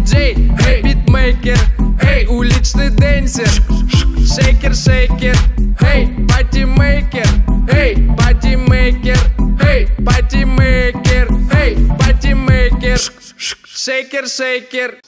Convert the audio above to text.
диджей, эй, битмейкер Эй, уличный денсер. Шейкер, шейкер Эй, патимейкер Эй, патимейкер Эй, патимейкер Эй, патимейкер Шейкер, шейкер.